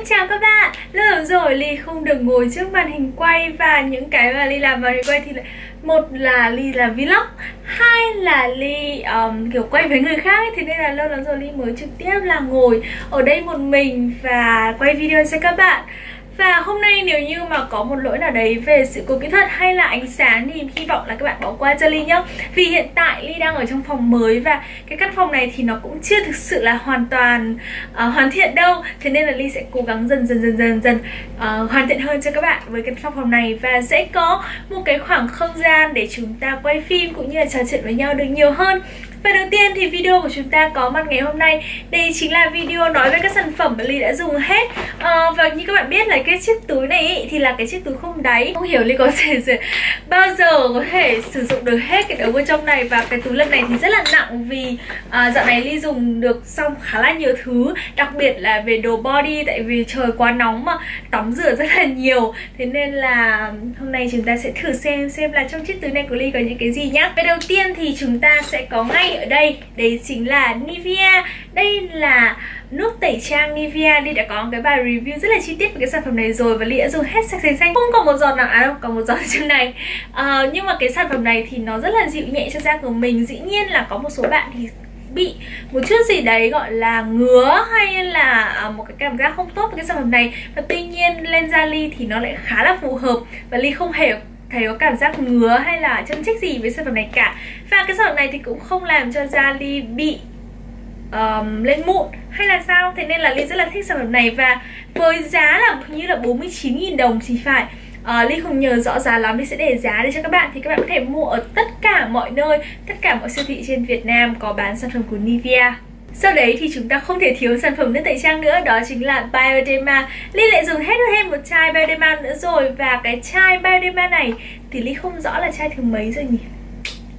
Xin chào các bạn Lâu rồi Ly không được ngồi trước màn hình quay Và những cái mà Ly làm màn hình quay thì Một là Ly làm vlog Hai là Ly um, kiểu quay với người khác ấy. Thế nên là lâu lắm rồi Ly mới trực tiếp là ngồi ở đây một mình Và quay video cho các bạn và hôm nay nếu như mà có một lỗi nào đấy về sự cố kỹ thuật hay là ánh sáng thì hy vọng là các bạn bỏ qua cho Ly nhé Vì hiện tại Ly đang ở trong phòng mới và cái căn phòng này thì nó cũng chưa thực sự là hoàn toàn uh, hoàn thiện đâu. Thế nên là Ly sẽ cố gắng dần dần dần dần dần uh, hoàn thiện hơn cho các bạn với cái căn phòng này. Và sẽ có một cái khoảng không gian để chúng ta quay phim cũng như là trò chuyện với nhau được nhiều hơn và đầu tiên thì video của chúng ta có mặt ngày hôm nay. Đây chính là video nói về các sản phẩm mà Ly đã dùng hết. À, Và như các bạn biết là cái chiếc túi này ý, thì là cái chiếc túi không đáy. Không hiểu Ly có thể bao giờ có thể sử dụng được hết cái đấu bên trong này. Và cái túi lần này thì rất là nặng vì à, dạo này Ly dùng được xong khá là nhiều thứ. Đặc biệt là về đồ body tại vì trời quá nóng mà tắm rửa rất là nhiều. Thế nên là hôm nay chúng ta sẽ thử xem xem là trong chiếc túi này của Ly có những cái gì nhá. Về đầu tiên thì chúng ta sẽ có ngay ở đây Đấy chính là Nivea. Đây là nước tẩy trang Nivea. Ly đã có cái bài review rất là chi tiết về cái sản phẩm này rồi Và Ly đã dùng hết sạch sành xanh. Không còn một giọt nào, à đâu, còn một giọt trong này. À, Nhưng mà cái sản phẩm này thì nó rất là dịu nhẹ cho da của mình. Dĩ nhiên là có một số bạn thì bị một chút gì đấy gọi là ngứa hay là à, một cái cảm giác không tốt với cái sản phẩm này. Và tuy nhiên lên da ly thì nó lại khá là phù hợp và ly không hề thấy có cảm giác ngứa hay là chân trích gì với sản phẩm này cả. Và cái sản phẩm này thì cũng không làm cho da ly bị um, lên mụn hay là sao? Thế nên là ly rất là thích sản phẩm này và với giá là như là 49.000 đồng thì phải. Uh, ly không nhớ rõ giá lắm ly sẽ để giá để cho các bạn. Thì các bạn có thể mua ở tất cả mọi nơi tất cả mọi siêu thị trên Việt Nam có bán sản phẩm của Nivea sau đấy thì chúng ta không thể thiếu sản phẩm nước tẩy trang nữa, Đó chính là Bioderma Ly lại dùng hết thêm một chai Bioderma nữa rồi, Và cái chai Bioderma này Thì Ly không rõ là chai thứ mấy rồi nhỉ?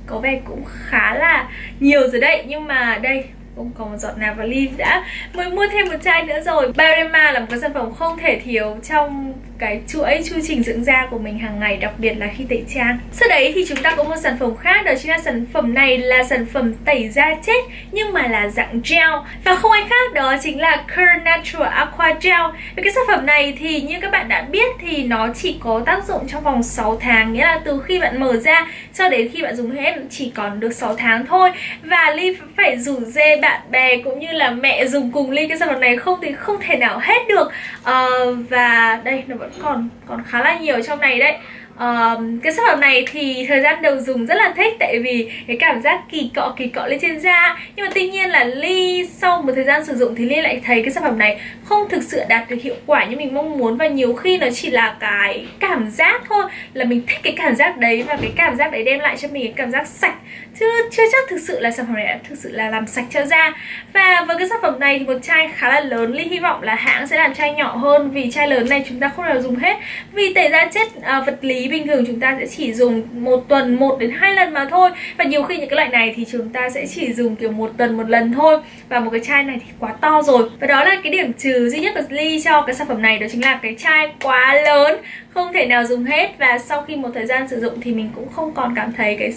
Có vẻ cũng khá là nhiều rồi đấy, Nhưng mà đây không còn một giọt nào và Ly đã mới mua thêm một chai nữa rồi. Bioderma là một cái sản phẩm không thể thiếu trong cái chuỗi chu trình dưỡng da của mình hàng ngày đặc biệt là khi tẩy trang. Sau đấy thì chúng ta có một sản phẩm khác đó chính là sản phẩm này là sản phẩm tẩy da chết nhưng mà là dạng gel. Và không ai khác đó chính là Curl Natural Aqua Gel. Và cái sản phẩm này thì như các bạn đã biết thì nó chỉ có tác dụng trong vòng 6 tháng nghĩa là từ khi bạn mở ra cho đến khi bạn dùng hết chỉ còn được 6 tháng thôi. Và Ly phải rủ dê bạn bè cũng như là mẹ dùng cùng Ly cái sản phẩm này không thì không thể nào hết được. Uh, và đây nó vẫn còn còn khá là nhiều trong này đấy. Uh, cái sản phẩm này thì thời gian đầu dùng rất là thích tại vì cái cảm giác kỳ cọ kỳ cọ lên trên da. Nhưng mà tuy nhiên là ly sau một thời gian sử dụng thì ly lại thấy cái sản phẩm này không thực sự đạt được hiệu quả như mình mong muốn và nhiều khi nó chỉ là cái cảm giác thôi là mình thích cái cảm giác đấy và cái cảm giác đấy đem lại cho mình cái cảm giác sạch. Chứ chưa chắc thực sự là sản phẩm này đã thực sự là làm sạch cho da. Và với cái sản phẩm này thì một chai khá là lớn ly hy vọng là hãng sẽ làm chai nhỏ hơn vì chai lớn này chúng ta không nào dùng hết. Vì tẩy da chết uh, vật lý bình thường chúng ta sẽ chỉ dùng một tuần một đến hai lần mà thôi. Và nhiều khi những cái loại này thì chúng ta sẽ chỉ dùng kiểu một tuần một lần thôi. Và một cái chai này thì quá to rồi. Và đó là cái điểm trừ duy nhất của Lee cho cái sản phẩm này đó chính là cái chai quá lớn, không thể nào dùng hết. Và sau khi một thời gian sử dụng thì mình cũng không còn cảm thấy cái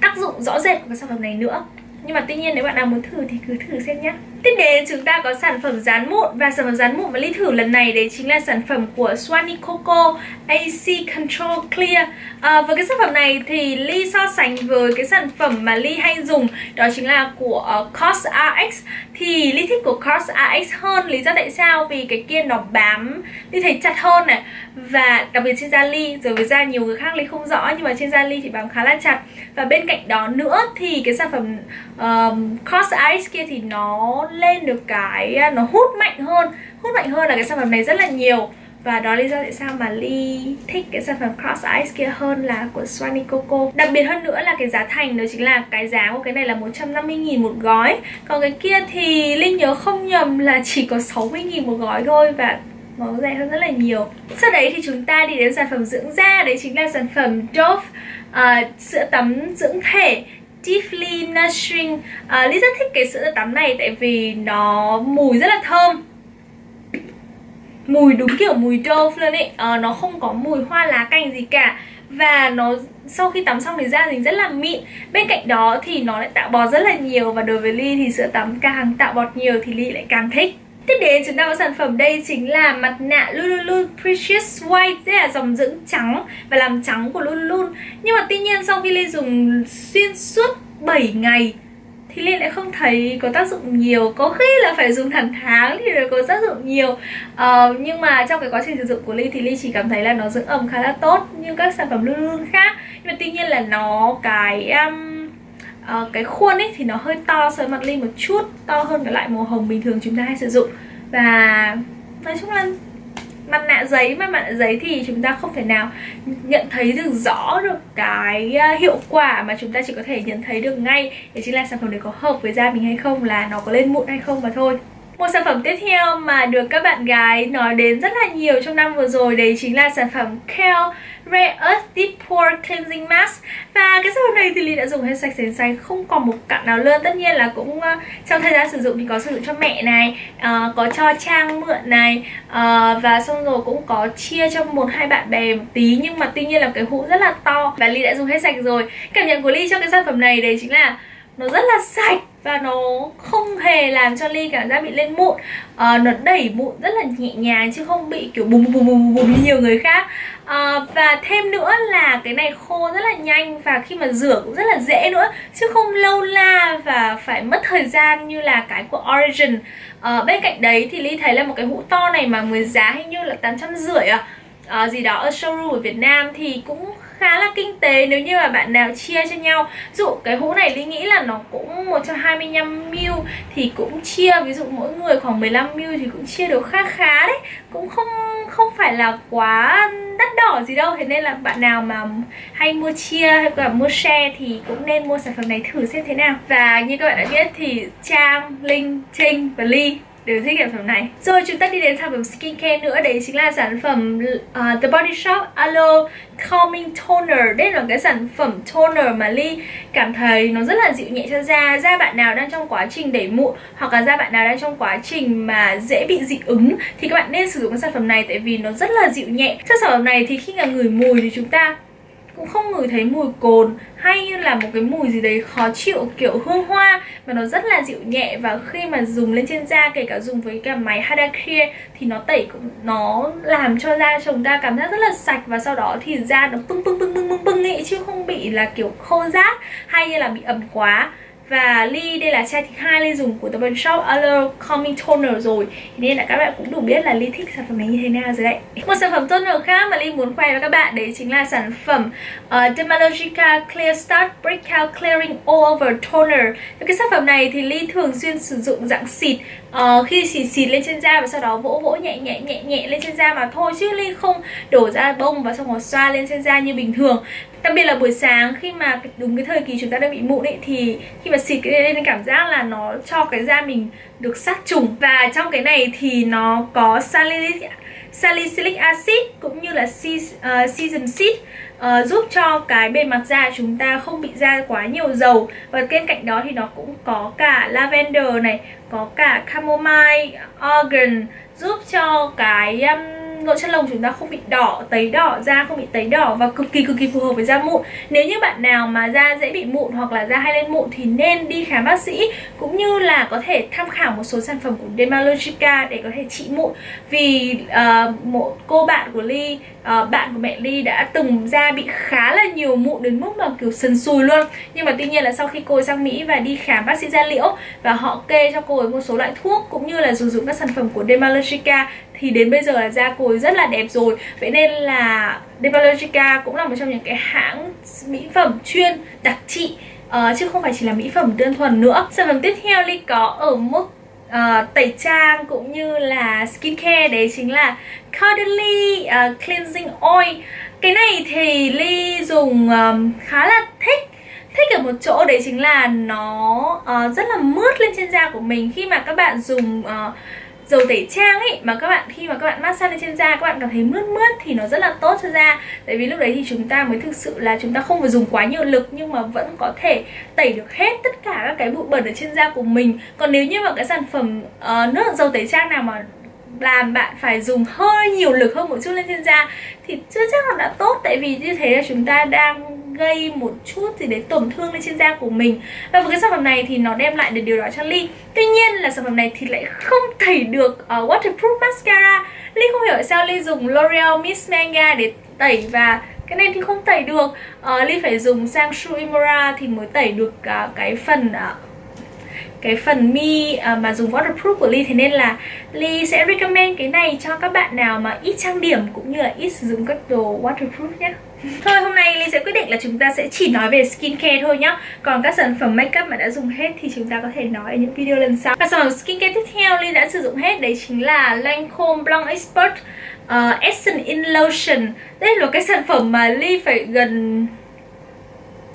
tác dụng rõ rệt của cái sản phẩm này nữa. Nhưng mà tuy nhiên nếu bạn nào muốn thử thì cứ thử xem nhé Tiếp đến chúng ta có sản phẩm dán mụn Và sản phẩm dán mụn mà Ly thử lần này đấy chính là sản phẩm của Swanny AC Control Clear. À, Với cái sản phẩm này thì Ly so sánh với cái sản phẩm mà Ly hay dùng Đó chính là của uh, COS RX Thì Ly thích của COS RX hơn Lý do tại sao? Vì cái kia nó bám Ly thấy chặt hơn này. Và đặc biệt trên da Ly Rồi với da nhiều người khác Ly không rõ Nhưng mà trên da Ly thì bám khá là chặt. Và bên cạnh đó nữa thì cái sản phẩm um, COS RX kia thì nó lên được cái à, nó hút mạnh hơn. Hút mạnh hơn là cái sản phẩm này rất là nhiều. Và đó là lý do tại sao mà Ly thích cái sản phẩm Cross Eyes kia hơn là của Swanny Coco. Đặc biệt hơn nữa là cái giá thành đó chính là cái giá của cái này là 150.000 một gói. Còn cái kia thì Linh nhớ không nhầm là chỉ có 60.000 một gói thôi Và nó rẻ hơn rất là nhiều. Sau đấy thì chúng ta đi đến sản phẩm dưỡng da. Đấy chính là sản phẩm Dove uh, sữa tắm dưỡng thể. Deeply Nourishing à, Lý rất thích cái sữa tắm này tại vì nó mùi rất là thơm. Mùi đúng kiểu mùi Dove luôn ấy. À, Nó không có mùi hoa lá cành gì cả. Và nó sau khi tắm xong thì da mình rất là mịn. Bên cạnh đó thì nó lại tạo bọt rất là nhiều. Và đối với Ly thì sữa tắm càng tạo bọt nhiều thì Ly lại càng thích. Tiếp đến chúng ta có sản phẩm đây chính là mặt nạ Lululun Precious White Đây là dòng dưỡng trắng và làm trắng của Lululun Nhưng mà tuy nhiên sau khi Ly dùng xuyên suốt 7 ngày thì Ly lại không thấy có tác dụng nhiều. Có khi là phải dùng thẳng tháng thì mới có tác dụng nhiều. Uh, Nhưng mà trong cái quá trình sử dụng của Ly thì Ly chỉ cảm thấy là nó dưỡng ẩm khá là tốt Như các sản phẩm Lululun khác. Nhưng mà tuy nhiên là nó cái... Um, uh, cái khuôn ấy thì nó hơi to so với mặt ly một chút to hơn cái loại màu hồng bình thường chúng ta hay sử dụng. Và nói chung là mặt nạ giấy mà mặt nạ giấy thì chúng ta không thể nào nhận thấy được rõ được cái à, hiệu quả mà chúng ta chỉ có thể nhận thấy được ngay. Để chính là sản phẩm đấy có hợp với da mình hay không là nó có lên mụn hay không mà thôi. Một sản phẩm tiếp theo mà được các bạn gái nói đến rất là nhiều trong năm vừa rồi đấy chính là sản phẩm Kale. Rare Earth Deep Pore Cleansing Mask. Và cái sản phẩm này thì Ly đã dùng hết sạch sành xanh Không còn một cặn nào luôn Tất nhiên là cũng uh, trong thời gian sử dụng thì có sử dụng cho mẹ này uh, Có cho Trang mượn này uh, Và xong rồi cũng có chia cho một hai bạn bè một tí. Nhưng mà tuy nhiên là cái hũ rất là to Và Ly đã dùng hết sạch rồi. Cảm nhận của Ly cho cái sản phẩm này đấy chính là nó rất là sạch và nó không hề làm cho ly cảm giác bị lên mụn. À, nó đẩy mụn rất là nhẹ nhàng chứ không bị kiểu bùm bùm bùm bùm như nhiều người khác à, và thêm nữa là cái này khô rất là nhanh và khi mà rửa cũng rất là dễ nữa chứ không lâu la và phải mất thời gian như là cái của Origin. À, bên cạnh đấy thì ly thấy là một cái hũ to này mà người giá hình như là tám trăm rưỡi à. Ờ, gì đó ở showroom ở Việt Nam thì cũng khá là kinh tế nếu như mà bạn nào chia cho nhau. Dụ cái hũ này Lý nghĩ là nó cũng 125ml thì cũng chia ví dụ mỗi người khoảng 15ml thì cũng chia được khá khá đấy. Cũng không không phải là quá đắt đỏ gì đâu. Thế nên là bạn nào mà hay mua chia hay là mua share thì cũng nên mua sản phẩm này thử xem thế nào. Và như các bạn đã biết thì Trang, Linh, Trinh và Ly đều thích sản phẩm này. Rồi chúng ta đi đến sản phẩm skincare nữa. Đấy chính là sản phẩm uh, The Body Shop Aloe Calming Toner. Đây là cái sản phẩm toner mà Ly cảm thấy nó rất là dịu nhẹ cho da. Da bạn nào đang trong quá trình đẩy mụn Hoặc là da bạn nào đang trong quá trình mà dễ bị dị ứng Thì các bạn nên sử dụng cái sản phẩm này Tại vì nó rất là dịu nhẹ. Cho sản phẩm này thì khi mà ngửi mùi thì chúng ta cũng không ngửi thấy mùi cồn hay như là một cái mùi gì đấy khó chịu kiểu hương hoa mà nó rất là dịu nhẹ và khi mà dùng lên trên da kể cả dùng với cả máy Hada Clear thì nó tẩy cũng nó làm cho da chúng ta cảm giác rất là sạch và sau đó thì da nó bưng bưng bưng bưng bưng bưng ấy chứ không bị là kiểu khô rát hay như là bị ẩm quá và ly đây là chai thứ hai ly dùng của tập đoàn Shop Allure Calming Toner rồi. Nên là các bạn cũng đủ biết là ly thích sản phẩm này như thế nào rồi đấy. Một sản phẩm toner khác mà ly muốn khoe với các bạn đấy chính là sản phẩm uh, Dermalogica Clear Start Breakout Clearing All Over Toner. Cái sản phẩm này thì ly thường xuyên sử dụng dạng xịt uh, Khi xịt xịt lên trên da và sau đó vỗ vỗ nhẹ nhẹ nhẹ nhẹ lên trên da mà thôi Chứ ly không đổ ra bông và xong rồi xoa lên trên da như bình thường đặc biệt là buổi sáng khi mà đúng cái thời kỳ chúng ta đang bị mụn ấy thì khi mà xịt cái lên cảm giác là nó cho cái da mình được sát trùng. Và trong cái này thì nó có salicylic salicylic acid cũng như là uh, seed uh, giúp cho cái bề mặt da chúng ta không bị da quá nhiều dầu. Và bên cạnh đó thì nó cũng có cả lavender này có cả chamomile organ giúp cho cái um, lỗ chân lông chúng ta không bị đỏ, tấy đỏ, da không bị tấy đỏ và cực kỳ cực kỳ phù hợp với da mụn. Nếu như bạn nào mà da dễ bị mụn hoặc là da hay lên mụn thì nên đi khám bác sĩ cũng như là có thể tham khảo một số sản phẩm của Dermalogica để có thể trị mụn. Vì uh, một cô bạn của Ly, uh, bạn của mẹ Ly đã từng da bị khá là nhiều mụn đến mức mà kiểu sần sùi luôn. Nhưng mà tuy nhiên là sau khi cô ấy sang Mỹ và đi khám bác sĩ da liễu và họ kê cho cô ấy một số loại thuốc cũng như là sử dụng các sản phẩm của Dermalogica thì đến bây giờ là da cô ấy rất là đẹp rồi. Vậy nên là Dermalogica cũng là một trong những cái hãng mỹ phẩm chuyên đặc trị uh, chứ không phải chỉ là mỹ phẩm đơn thuần nữa. Sản phẩm tiếp theo ly có ở mức uh, tẩy trang cũng như là skincare đấy chính là Caudalie uh, Cleansing Oil. Cái này thì ly dùng um, khá là thích thích ở một chỗ đấy chính là nó uh, rất là mướt lên trên da của mình. Khi mà các bạn dùng uh, dầu tẩy trang ấy mà các bạn khi mà các bạn massage lên trên da các bạn cảm thấy mướt mướt thì nó rất là tốt cho da. Tại vì lúc đấy thì chúng ta mới thực sự là chúng ta không phải dùng quá nhiều lực nhưng mà vẫn có thể tẩy được hết tất cả các cái bụi bẩn ở trên da của mình. Còn nếu như mà cái sản phẩm uh, nước dầu tẩy trang nào mà làm bạn phải dùng hơi nhiều lực hơn một chút lên trên da thì chưa chắc là đã tốt. Tại vì như thế là chúng ta đang gây một chút gì đấy tổn thương lên trên da của mình. Và với cái sản phẩm này thì nó đem lại được điều đó cho Ly tuy nhiên là sản phẩm này thì lại không tẩy được uh, waterproof mascara. Ly không hiểu sao Ly dùng L'Oreal Miss Manga để tẩy và cái này thì không tẩy được. Ờ, uh, Ly phải dùng sang Shuimura thì mới tẩy được uh, cái phần uh, cái phần mi uh, mà dùng waterproof của Ly thế nên là Ly sẽ recommend cái này cho các bạn nào mà ít trang điểm cũng như là ít sử dụng các đồ waterproof nhé. Thôi hôm nay Ly sẽ quyết định là chúng ta sẽ chỉ nói về skincare thôi nhá. Còn các sản phẩm makeup mà đã dùng hết thì chúng ta có thể nói ở những video lần sau. Và sản phẩm skincare tiếp theo Ly đã sử dụng hết đấy chính là Lancome Blanc Expert uh, ờ, Essence in Lotion. Đây là cái sản phẩm mà Ly phải gần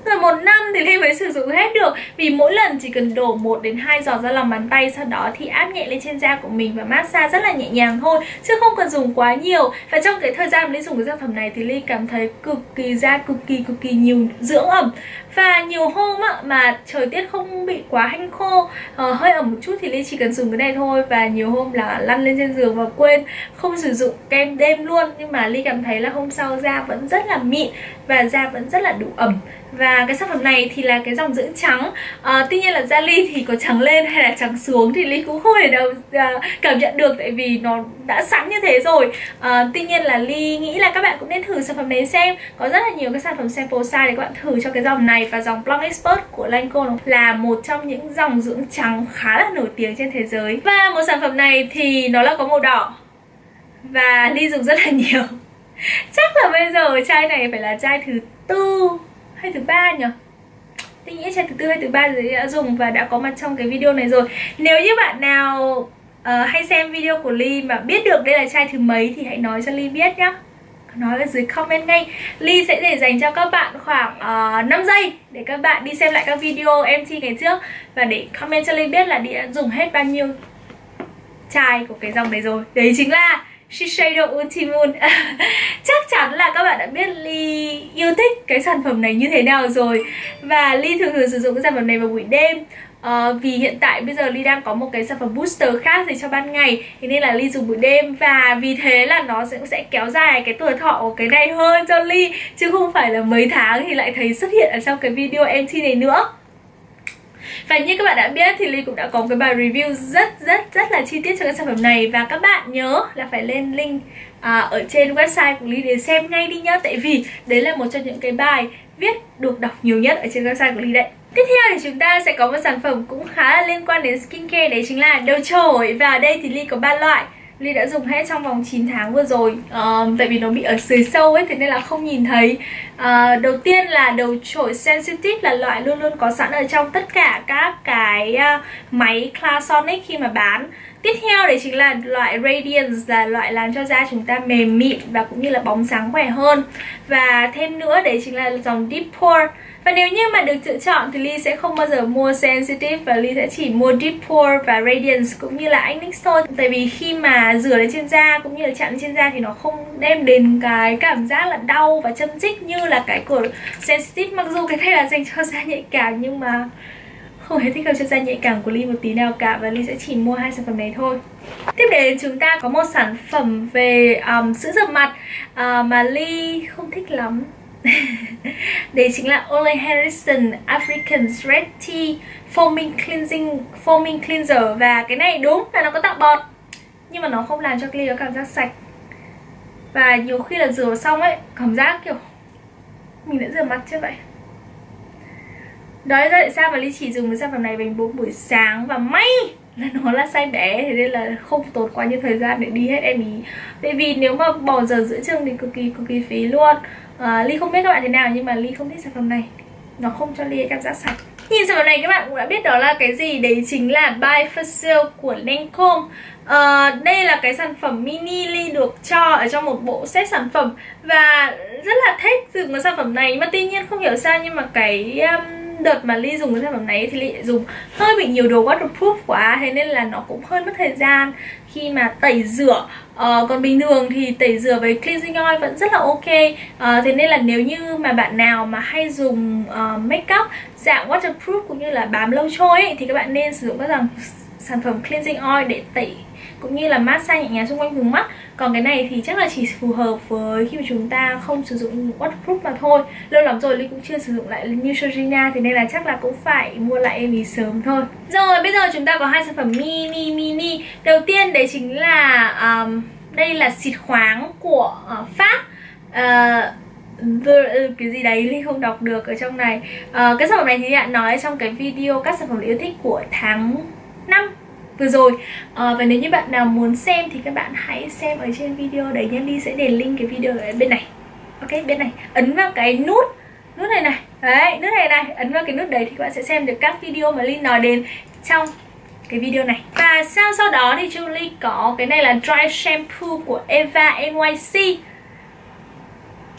rồi một năm thì Ly mới sử dụng hết được. Vì mỗi lần chỉ cần đổ 1 đến 2 giọt ra lòng bàn tay, Sau đó thì áp nhẹ lên trên da của mình và massage rất là nhẹ nhàng thôi, Chứ không cần dùng quá nhiều. Và trong cái thời gian Ly dùng cái sản phẩm này thì Ly cảm thấy cực kỳ da cực kỳ cực kỳ nhiều dưỡng ẩm và nhiều hôm á, mà thời tiết không bị quá hanh khô uh, hơi ẩm một chút thì Ly chỉ cần dùng cái này thôi. Và nhiều hôm là lăn lên trên giường và quên không sử dụng kem đêm luôn. Nhưng mà Ly cảm thấy là hôm sau da vẫn rất là mịn và da vẫn rất là đủ ẩm. Và cái sản phẩm này thì là cái dòng dưỡng trắng. À, Tuy nhiên là da Ly thì có trắng lên hay là trắng xuống thì Ly cũng không thể nào uh, cảm nhận được Tại vì nó đã sẵn như thế rồi. À, Tuy nhiên là Ly nghĩ là các bạn cũng nên thử sản phẩm này xem. Có rất là nhiều cái sản phẩm sample size để các bạn thử cho cái dòng này. Và dòng Blanc Expert của Lancome là một trong những dòng dưỡng trắng khá là nổi tiếng trên thế giới. Và một sản phẩm này thì nó là có màu đỏ. Và Ly dùng rất là nhiều. Chắc là bây giờ chai này phải là chai thứ tư hay thứ ba nhỉ? Tôi nghĩ chai thứ tư hay thứ ba rồi đã dùng và đã có mặt trong cái video này rồi. Nếu như bạn nào uh, hay xem video của Ly mà biết được đây là chai thứ mấy thì hãy nói cho Ly biết nhá nói ở dưới comment ngay. Ly sẽ để dành cho các bạn khoảng ờ, uh, 5 giây để các bạn đi xem lại các video MC ngày trước. Và để comment cho Ly biết là Ly đã dùng hết bao nhiêu chai của cái dòng này rồi. Đấy chính là Shiseido Ultimate, Chắc chắn là các bạn đã biết Ly yêu thích cái sản phẩm này như thế nào rồi. Và Ly thường thường sử dụng cái sản phẩm này vào buổi đêm à, Vì hiện tại bây giờ Ly đang có một cái sản phẩm booster khác dành cho ban ngày Thế nên là Ly dùng buổi đêm Và vì thế là nó cũng sẽ kéo dài cái tuổi thọ của cái này hơn cho Ly Chứ không phải là mấy tháng thì lại thấy xuất hiện ở trong cái video mt này nữa. Và như các bạn đã biết thì Ly cũng đã có một cái bài review rất rất rất là chi tiết cho cái sản phẩm này. Và các bạn nhớ là phải lên link à, ở trên website của Ly để xem ngay đi nhá. Tại vì đấy là một trong những cái bài viết được đọc nhiều nhất ở trên website của Ly đấy. Tiếp theo thì chúng ta sẽ có một sản phẩm cũng khá là liên quan đến skincare Đấy chính là đầu trổi. Và ở đây thì Ly có ba loại. Ly đã dùng hết trong vòng 9 tháng vừa rồi. Um, Tại vì nó bị ở dưới sâu ấy Thế nên là không nhìn thấy. Uh, Đầu tiên là đầu trổi sensitive Là loại luôn luôn có sẵn ở trong tất cả các cái uh, máy Classonic khi mà bán. Tiếp theo đấy chính là loại Radiance là loại làm cho da chúng ta mềm mịn và cũng như là bóng sáng khỏe hơn. Và thêm nữa đấy chính là dòng Deep Pore và nếu như mà được lựa chọn thì Ly sẽ không bao giờ mua Sensitive và Ly sẽ chỉ mua Deep Pore và Radiance cũng như là anh thôi Tại vì khi mà rửa lên trên da cũng như là chạm lên trên da thì nó không đem đến cái cảm giác là đau và châm chích như là cái của Sensitive. Mặc dù cái này là dành cho da nhạy cảm nhưng mà không hề thích hợp cho da nhạy cảm của Ly một tí nào cả và Ly sẽ chỉ mua hai sản phẩm này thôi. Tiếp đến chúng ta có một sản phẩm về um, sữa rửa mặt uh, mà Ly không thích lắm. Đây chính là Ole Harrison, African Red Tea Foaming Cleansing Foaming Cleanser. Và cái này đúng là nó có tạo bọt, Nhưng mà nó không làm cho Ly có cảm giác sạch. Và nhiều khi là rửa xong ấy, Cảm giác kiểu, Mình đã rửa mặt chưa vậy? Đó là tại sao mà Ly chỉ dùng cái sản phẩm này vào buổi buổi sáng và may là nó là size bé, thế nên là không tốn quá nhiều thời gian để đi hết em ý. Bởi vì nếu mà bỏ giờ giữa chừng thì cực kỳ cực kỳ phí luôn à, ly không biết các bạn thế nào nhưng mà ly không thích sản phẩm này. Nó không cho ly cảm giác sạch. Nhìn sản phẩm này các bạn cũng đã biết đó là cái gì. Đấy chính là Bifacial của Lancome. À, Đây là cái sản phẩm mini Ly được cho ở trong một bộ set sản phẩm Và rất là thích dùng cái sản phẩm này. Mà tuy nhiên không hiểu sao nhưng mà cái um, đợt mà Ly dùng cái sản phẩm này thì Ly dùng hơi bị nhiều đồ waterproof quá Thế nên là nó cũng hơi mất thời gian khi mà tẩy rửa ờ, uh, Còn bình thường thì tẩy rửa với cleansing oil vẫn rất là ok. Uh, Thế nên là nếu như mà bạn nào mà hay dùng uh, makeup dạng waterproof cũng như là bám lâu trôi ấy, Thì các bạn nên sử dụng các dòng sản phẩm cleansing oil để tẩy cũng như là massage nhẹ nhàng xung quanh vùng mắt. Còn cái này thì chắc là chỉ phù hợp với khi mà chúng ta không sử dụng waterproof mà thôi. Lâu lắm rồi Ly cũng chưa sử dụng lại Neutrogena thì nên là chắc là cũng phải mua lại em ý sớm thôi. Rồi bây giờ chúng ta có hai sản phẩm mini mini đầu tiên đấy chính là um, đây là xịt khoáng của uh, Pháp. Uh, ừ, cái gì đấy Ly không đọc được ở trong này. Uh, cái sản phẩm này thì đã nói trong cái video các sản phẩm yêu thích của tháng năm vừa rồi. À, và nếu như bạn nào muốn xem thì các bạn hãy xem ở trên video đấy nhé. Ly sẽ để link cái video ở bên này. Ok bên này. Ấn vào cái nút nút này này. Đấy nút này này. Ấn vào cái nút đấy thì các bạn sẽ xem được các video mà Ly nói đến trong cái video này. Và sau sau đó thì Julie có cái này là dry shampoo của Eva NYC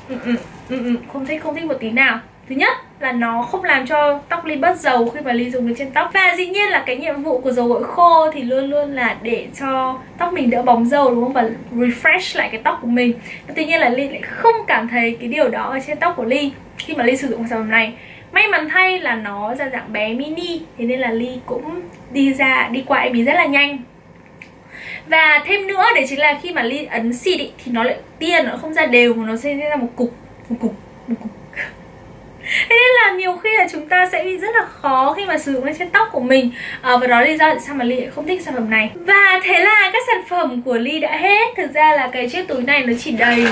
ừ, ừ, ừ, ừ, không thích không thích một tí nào. Thứ nhất là nó không làm cho tóc ly bớt dầu khi mà ly dùng được trên tóc. Và dĩ nhiên là cái nhiệm vụ của dầu gội khô thì luôn luôn là để cho tóc mình đỡ bóng dầu đúng không? Và refresh lại cái tóc của mình. Tuy nhiên là ly lại không cảm thấy cái điều đó ở trên tóc của ly khi mà ly sử dụng sản phẩm này. May mắn thay là nó ra dạng bé mini thế nên là ly cũng đi ra đi qua em rất là nhanh. Và thêm nữa đấy chính là khi mà ly ấn xịt ý, thì nó lại tia nó không ra đều mà nó sẽ ra một cục một cục thế nên là nhiều khi là chúng ta sẽ bị rất là khó khi mà sử dụng lên trên tóc của mình. À, và đó là lý do tại sao mà ly lại không thích sản phẩm này. Và thế là các sản phẩm của ly đã hết. Thực ra là cái chiếc túi này nó chỉ đầy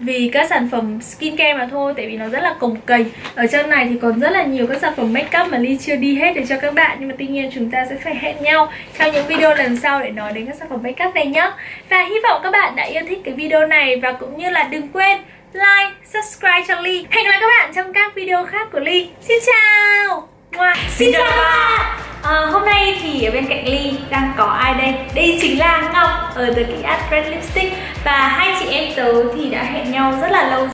vì các sản phẩm skincare mà thôi tại vì nó rất là cồng kềnh. Ở trong này thì còn rất là nhiều các sản phẩm makeup mà ly chưa đi hết để cho các bạn. Nhưng mà tuy nhiên chúng ta sẽ phải hẹn nhau trong những video lần sau để nói đến các sản phẩm makeup này nhé và hy vọng các bạn đã yêu thích cái video này và cũng như là đừng quên like, subscribe cho Ly. Hẹn gặp lại các bạn trong các video khác của Ly. Xin chào. Wow. Xin, chào bạn. À, Hôm nay thì ở bên cạnh Ly đang có ai đây? Đây chính là Ngọc ở The Key Art Red Lipstick. Và hai chị em tớ thì đã hẹn nhau rất là lâu